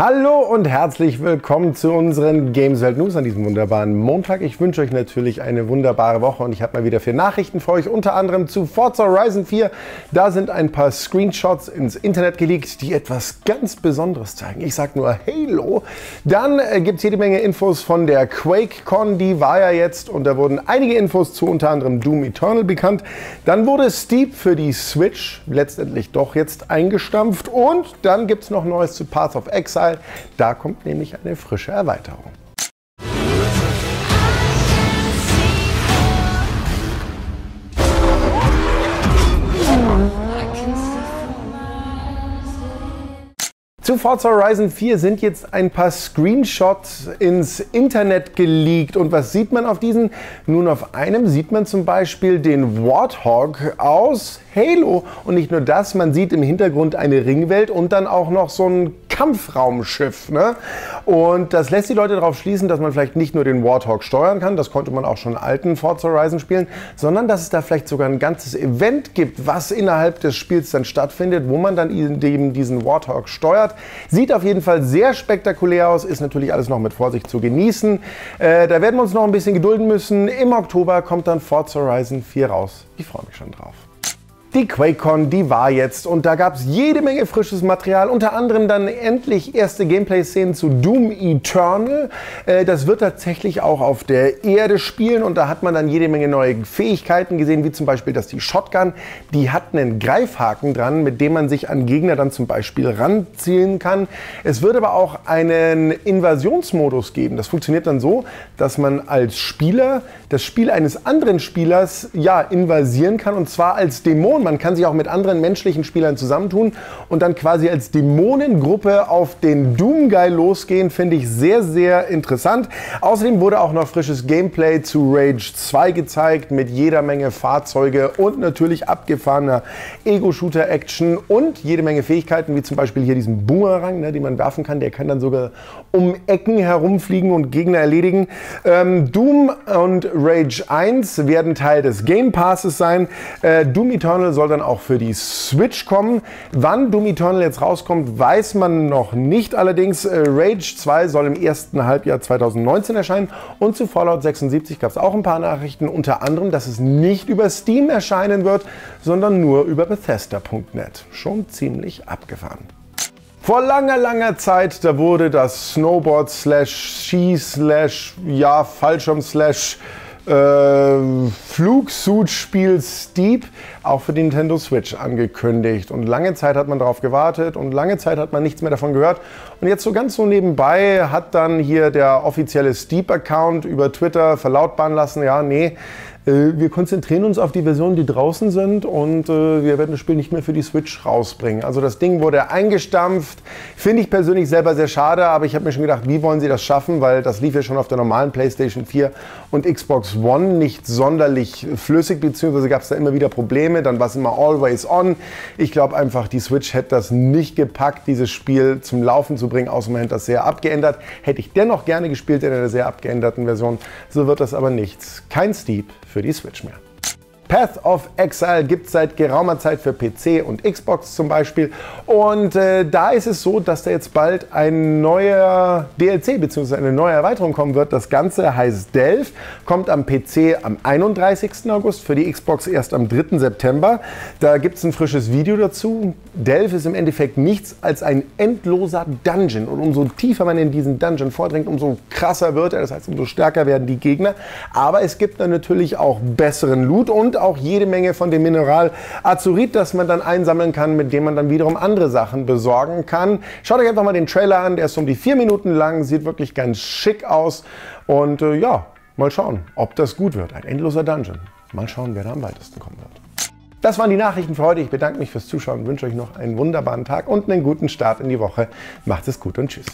Hallo und herzlich willkommen zu unseren Gameswelt News an diesem wunderbaren Montag. Ich wünsche euch natürlich eine wunderbare Woche und ich habe mal wieder vier Nachrichten für euch, unter anderem zu Forza Horizon 4. Da sind ein paar Screenshots ins Internet geleakt, die etwas ganz Besonderes zeigen. Ich sage nur Halo. Dann äh, gibt es jede Menge Infos von der QuakeCon, die war ja jetzt und da wurden einige Infos zu unter anderem Doom Eternal bekannt. Dann wurde Steep für die Switch letztendlich doch jetzt eingestampft und dann gibt es noch Neues zu Path of Exile. Teil. Da kommt nämlich eine frische Erweiterung. Zu Forza Horizon 4 sind jetzt ein paar Screenshots ins Internet geleakt. Und was sieht man auf diesen? Nun, auf einem sieht man zum Beispiel den Warthog aus Halo. Und nicht nur das, man sieht im Hintergrund eine Ringwelt und dann auch noch so ein Kampfraumschiff. Ne? Und das lässt die Leute darauf schließen, dass man vielleicht nicht nur den Warthog steuern kann, das konnte man auch schon alten Forza Horizon spielen, sondern dass es da vielleicht sogar ein ganzes Event gibt, was innerhalb des Spiels dann stattfindet, wo man dann eben diesen Warthog steuert. Sieht auf jeden Fall sehr spektakulär aus, ist natürlich alles noch mit Vorsicht zu genießen. Äh, da werden wir uns noch ein bisschen gedulden müssen. Im Oktober kommt dann Forza Horizon 4 raus. Ich freue mich schon drauf. Die QuakeCon, die war jetzt und da gab es jede Menge frisches Material, unter anderem dann endlich erste Gameplay-Szenen zu Doom Eternal. Äh, das wird tatsächlich auch auf der Erde spielen und da hat man dann jede Menge neue Fähigkeiten gesehen, wie zum Beispiel, dass die Shotgun, die hat einen Greifhaken dran, mit dem man sich an Gegner dann zum Beispiel ranzielen kann. Es wird aber auch einen Invasionsmodus geben. Das funktioniert dann so, dass man als Spieler das Spiel eines anderen Spielers ja invasieren kann und zwar als Dämon Dämon. Man kann sich auch mit anderen menschlichen Spielern zusammentun und dann quasi als Dämonengruppe auf den Doomguy losgehen, finde ich sehr, sehr interessant. Außerdem wurde auch noch frisches Gameplay zu Rage 2 gezeigt mit jeder Menge Fahrzeuge und natürlich abgefahrener Ego-Shooter-Action und jede Menge Fähigkeiten, wie zum Beispiel hier diesen Boomerang, ne, den man werfen kann. Der kann dann sogar um Ecken herumfliegen und Gegner erledigen. Ähm, Doom und Rage 1 werden Teil des Game Passes sein. Äh, Doom Eternal Soll dann auch für die Switch kommen. Wann Doom Eternal jetzt rauskommt, weiß man noch nicht. Allerdings äh, Rage 2 soll im ersten Halbjahr 2019 erscheinen. Und zu Fallout 76 gab es auch ein paar Nachrichten, unter anderem, dass es nicht über Steam erscheinen wird, sondern nur über Bethesda.net. Schon ziemlich abgefahren. Vor langer, langer Zeit, da wurde das Snowboard slash Ski slash ja Fallschirm slash äh, Flugsuit-Spiel Steep auch für die Nintendo Switch angekündigt. Und lange Zeit hat man darauf gewartet und lange Zeit hat man nichts mehr davon gehört. Und jetzt so ganz so nebenbei hat dann hier der offizielle Steep-Account über Twitter verlautbaren lassen, ja, nee, wir konzentrieren uns auf die Versionen, die draußen sind und äh, wir werden das Spiel nicht mehr für die Switch rausbringen. Also das Ding wurde eingestampft. Finde ich persönlich selber sehr schade, aber ich habe mir schon gedacht, wie wollen sie das schaffen, weil das lief ja schon auf der normalen PlayStation 4 und Xbox One nicht sonderlich flüssig, beziehungsweise gab es da immer wieder Probleme. Dann war es immer always on. Ich glaube einfach, die Switch hätte das nicht gepackt, dieses Spiel zum Laufen zu bringen, außer man hätte das sehr abgeändert. Hätte ich dennoch gerne gespielt in einer sehr abgeänderten Version. So wird das aber nichts. Kein Steep für für die Switch mehr. Path of Exile gibt es seit geraumer Zeit für PC und Xbox zum Beispiel. Und äh, da ist es so, dass da jetzt bald ein neuer DLC bzw. eine neue Erweiterung kommen wird. Das Ganze heißt Delph, kommt am PC am 31. August, für die Xbox erst am 3. September. Da gibt es ein frisches Video dazu. Delph ist im Endeffekt nichts als ein endloser Dungeon. Und umso tiefer man in diesen Dungeon vordringt, umso krasser wird er. Das heißt, umso stärker werden die Gegner. Aber es gibt dann natürlich auch besseren Loot und auch jede Menge von dem Mineral Azurit, das man dann einsammeln kann, mit dem man dann wiederum andere Sachen besorgen kann. Schaut euch einfach mal den Trailer an, der ist um die vier Minuten lang, sieht wirklich ganz schick aus und äh, ja, mal schauen, ob das gut wird. Ein endloser Dungeon. Mal schauen, wer da am weitesten kommen wird. Das waren die Nachrichten für heute. Ich bedanke mich fürs Zuschauen wünsche euch noch einen wunderbaren Tag und einen guten Start in die Woche. Macht es gut und tschüss.